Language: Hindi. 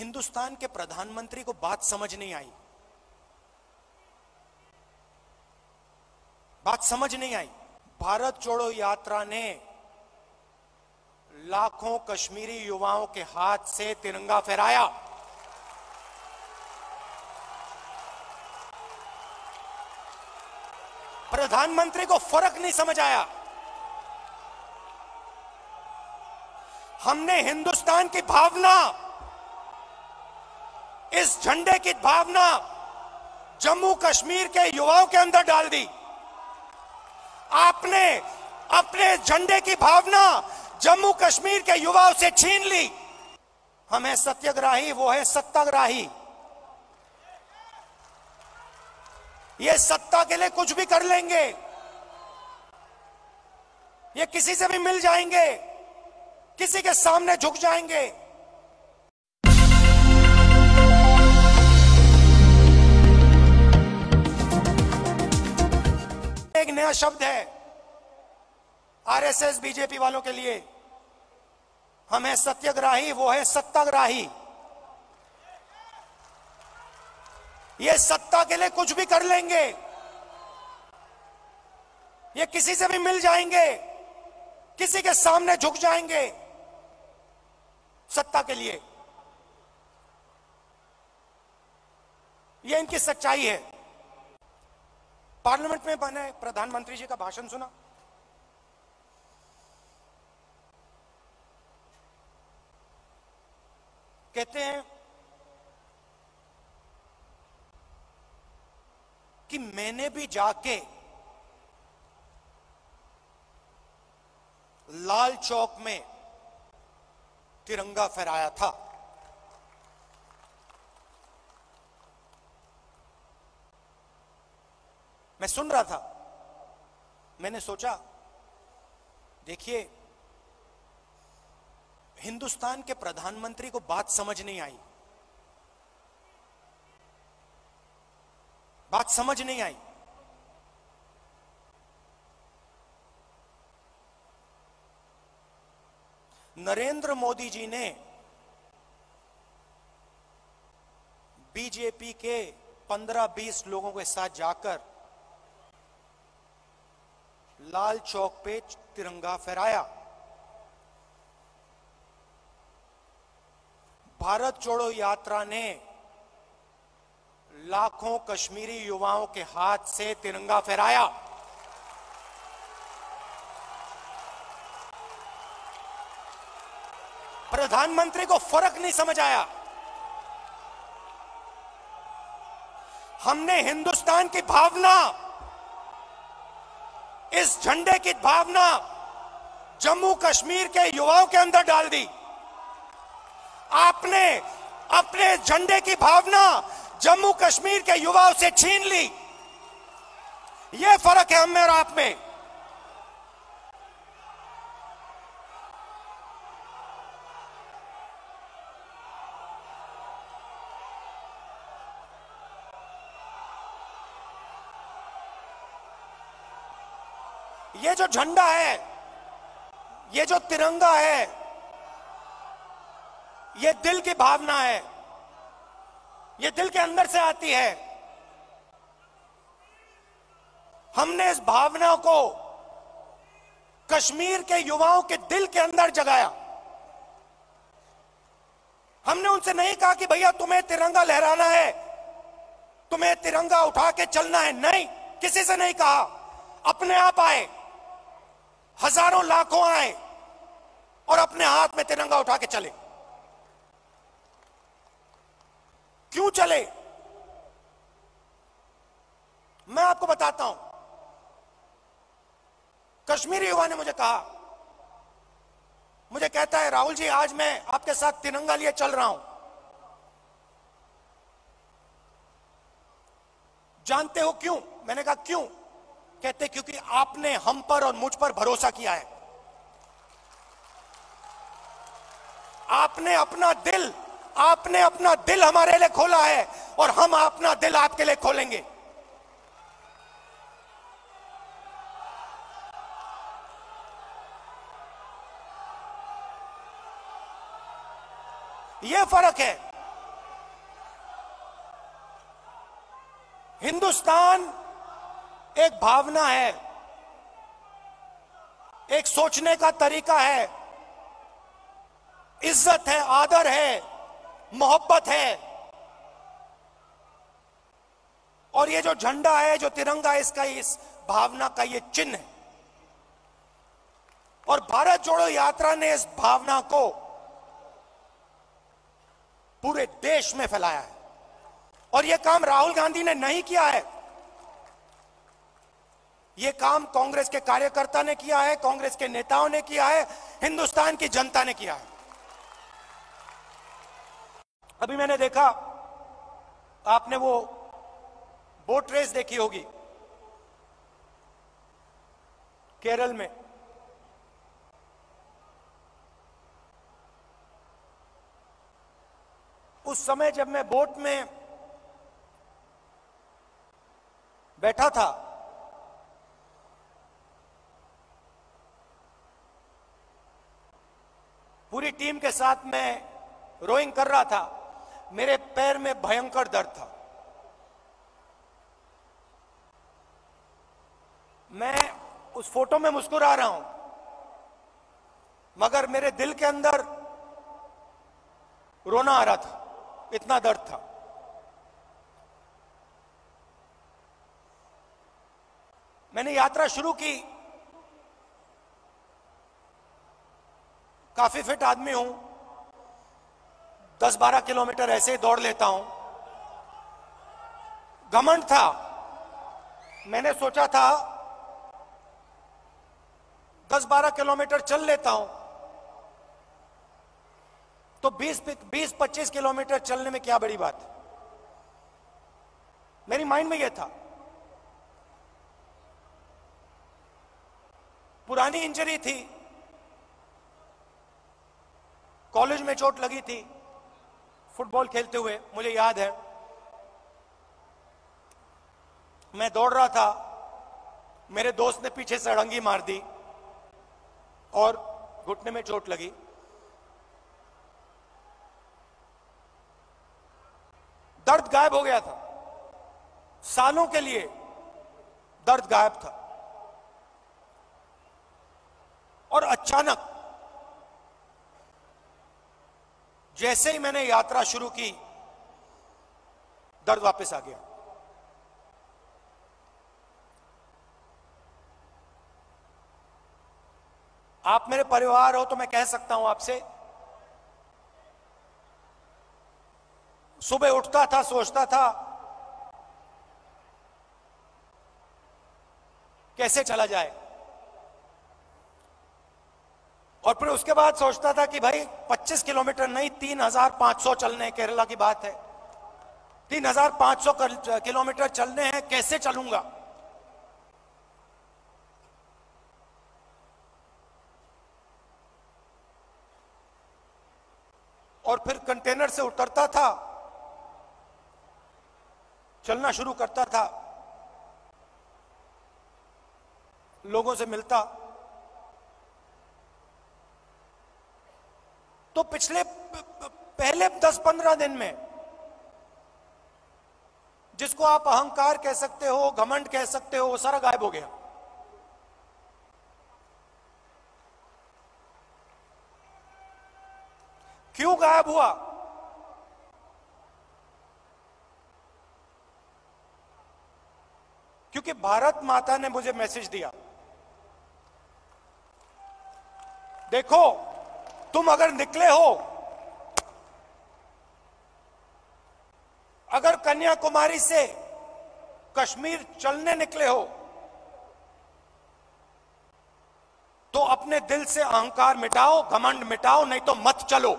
हिंदुस्तान के प्रधानमंत्री को बात समझ नहीं आई। बात समझ नहीं आई। भारत जोड़ो यात्रा ने लाखों कश्मीरी युवाओं के हाथ से तिरंगा फहराया। प्रधानमंत्री को फ़र्क नहीं समझ आया। हमने हिंदुस्तान की भावना इस झंडे की भावना जम्मू कश्मीर के युवाओं के अंदर डाल दी। आपने अपने झंडे की भावना जम्मू कश्मीर के युवाओं से छीन ली। हम है सत्याग्राही, वो है सत्याग्राही ये सत्ता के लिए कुछ भी कर लेंगे। ये किसी से भी मिल जाएँगे। किसी के सामने झुक जाएँगे। नया शब्द है। आरएसएस बीजेपी वालों के लिए हम है सत्याग्राही, वो है सत्ताग्राही। ये सत्ता के लिए कुछ भी कर लेंगे। ये किसी से भी मिल जाएँगे। किसी के सामने झुक जाएँगे। सत्ता के लिए। ये इनकी सच्चाई है। पार्लियामेंट में बने प्रधानमंत्री जी का भाषण सुना। कहते हैं कि मैंने भी जाके लाल चौक में तिरंगा फहराया था। मैं सुन रहा था। मैंने सोचा, देखिए, हिंदुस्तान के प्रधानमंत्री को बात समझ नहीं आई। बात समझ नहीं आई। नरेंद्र मोदी जी ने बीजेपी के 15-20 लोगों के साथ जाकर लाल चौक पे तिरंगा फहराया। भारत जोड़ो यात्रा ने लाखों कश्मीरी युवाओं के हाथ से तिरंगा फहराया। प्रधानमंत्री को फ़र्क नहीं समझ आया। हमने हिंदुस्तान की भावना इस झंडे की भावना जम्मू कश्मीर के युवाओं के अंदर डाल दी। आपने अपने झंडे की भावना जम्मू कश्मीर के युवाओं से छीन ली। यह फ़र्क है हम में और आप में। ये जो झंडा है, ये जो तिरंगा है, ये दिल की भावना है, ये दिल के अंदर से आती है। हमने इस भावना को कश्मीर के युवाओं के दिल के अंदर जगाया। हमने उनसे नहीं कहा कि भैया तुम्हें तिरंगा लहराना है, तुम्हें तिरंगा उठा के चलना है। नहीं, किसी से नहीं कहा। अपने आप आए। हज़ारों लाखों आए और अपने हाथ में तिरंगा उठा के चले। क्यों चले? मैं आपको बताता हूँ। कश्मीरी युवा ने मुझे कहा, मुझे कहता है, राहुल जी, आज मैं आपके साथ तिरंगा लिए चल रहा हूँ। जानते हो क्यों? मैंने कहा, क्यों? कहते क्योंकि आपने हम पर और मुझ पर भरोसा किया है। आपने अपना दिल, आपने अपना दिल हमारे लिए खोला है और हम अपना दिल आपके लिए खोलेंगे। यह फ़र्क है। हिंदुस्तान एक भावना है, एक सोचने का तरीका है। इज़्ज़त है, आदर है, मोहब्बत है। और ये जो झंडा है, जो तिरंगा है, इसका इस भावना का ये चिन्ह है। और भारत जोड़ो यात्रा ने इस भावना को पूरे देश में फैलाया है। और यह काम राहुल गांधी ने नहीं किया है। यह काम कांग्रेस के कार्यकर्ता ने किया है, कांग्रेस के नेताओं ने किया है, हिंदुस्तान की जनता ने किया है। अभी मैंने देखा, आपने वो बोट रेस देखी होगी, केरल में। उस समय जब मैं बोट में बैठा था पूरी टीम के साथ मैं रोइंग कर रहा था। मेरे पैर में भयंकर दर्द था। मैं उस फ़ोटो में मुस्कुरा रहा हूँ, मगर मेरे दिल के अंदर रोना आ रहा था। इतना दर्द था। मैंने यात्रा शुरू की। काफ़ी फिट आदमी हूँ। दस बारह किलोमीटर ऐसे ही दौड़ लेता हूँ। घमंड था। मैंने सोचा था, दस बारह किलोमीटर चल लेता हूँ। तो 20-25 किलोमीटर चलने में क्या बड़ी बात मेरी माइंड में यह था। पुरानी इंजरी थी। कॉलेज में चोट लगी थी। फुटबॉल खेलते हुए, मुझे याद है। मैं दौड़ रहा था। मेरे दोस्त ने पीछे से अड़ंगी मार दी और घुटने में चोट लगी। दर्द गायब हो गया था। सालों के लिए दर्द गायब था। और अचानक जैसे ही मैंने यात्रा शुरू की, दर्द वापस आ गया। आप मेरे परिवार हो तो मैं कह सकता हूँ आपसे, सुबह उठता था, सोचता था, कैसे चला जाए? और फिर उसके बाद सोचता था कि भाई 25 किलोमीटर नहीं 3,500 चलने केरला की बात है। 3,500 किलोमीटर चलने हैं कैसे चलूँगा? और फिर कंटेनर से उतरता था चलना शुरू करता था। लोगों से मिलता तो पिछले पहले 10-15 दिन में, जिसको आप अहंकार कह सकते हो, घमंड कह सकते हो, वो सारा गायब हो गया। क्यों गायब हुआ? क्योंकि भारत माता ने मुझे मैसेज दिया। देखो तुम अगर निकले हो, अगर कन्याकुमारी से कश्मीर चलने निकले हो तो अपने दिल से अहंकार मिटाओ, घमंड मिटाओ, नहीं तो मत चलो।